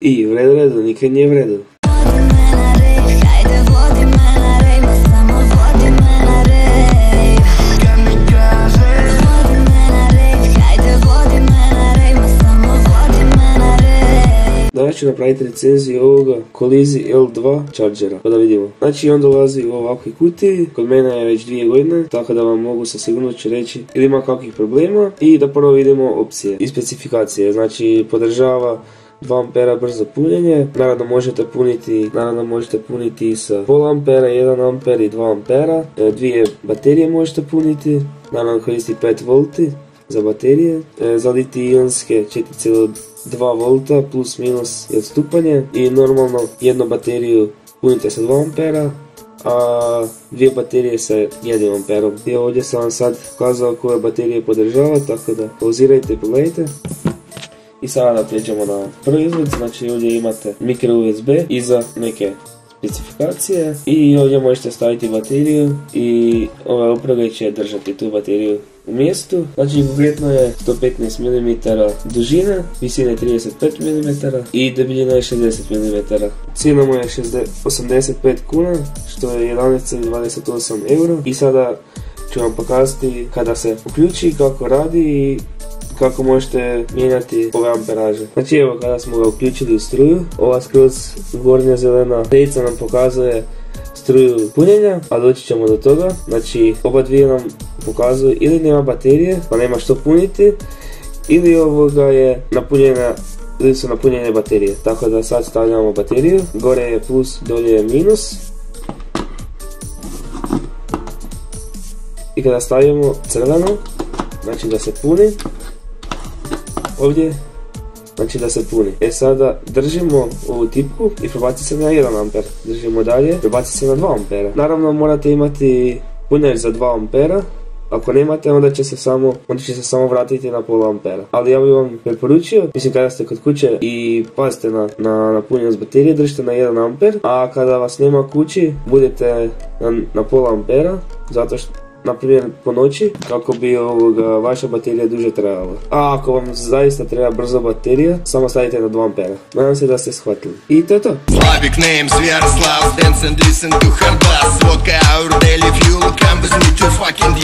I redu, redu, nikad nije rejv Danas ću napraviti recenziju ovoga Kolizi L2 Chargera, pa da vidimo. Znači on dolazi u ovakvoj kutiji, kod mene je već dvije godine, tako da vam mogu sa sigurnošću reći ili ima kakvih problema i da prvo vidimo opcije i specifikacije. Znači podržava 2 ampera brzo punjenje, naravno možete puniti, naravno možete puniti i sa pol ampera, 1 amper i 2 ampera, E, dvije baterije možete puniti, naravno koristi 5 volti, za baterije, e, za litij-ionske 4,2 volta plus minus je odstupanje. I normalno jednu bateriju punite sa 2 ampera, a dvije baterije sa 1 amperom. I ovdje sam vam sad pokazao koje baterije podržava, tako da pauzirajte i pogledajte. I sada da prijeđemo na prvi izgled, znači ovdje imate mikro USB i za neke specifikacije i ovdje možete staviti bateriju i ovaj oprega će držati tu bateriju u mjestu. Znači konkretno je 115 mm dužine, visina je 35 mm i debljina je 60 mm. Cijena mu je 60 85 kuna što je 11,28 euro i sada ću vam pokazati kada se uključi, kako radi i kako možete mijenjati ove amperaže. Znači evo kada smo ga uključili u struju, ova skroz gornja zelena rejica nam pokazuje struju punjenja, a doći ćemo do toga. Znači oba dvije nam pokazuju ili nema baterije, pa nema što puniti, ili ovoga je napunjena ili su napunjene baterije. Tako da sad stavljamo bateriju, gore je plus, dolje je minus. I kada stavimo crveno, znači da se puni, ovdje znači da se puni. E sada držimo ovu tipku i prebaci se na 1 amper. Držimo dalje, prebaci se na 2 ampera. Naravno morate imati punjač za 2 ampera. Ako nemate onda će se samo, onda će se samo vratiti na pola ampera. Ali ja bih vam preporučio, mislim kada ste kod kuće i pazite na, na, na punjenost baterije, držite na 1 amper, a kada vas nema kući, budete na, na pola ampera, zato što na primjer po noći kako bi ovoga, vaša baterija duže trajala. A ako vam zaista treba brzo baterija, samo stavite na 2 ampera. Nadam se da ste shvatili. I to je to. Her bass Vodka, daily fuel, to fucking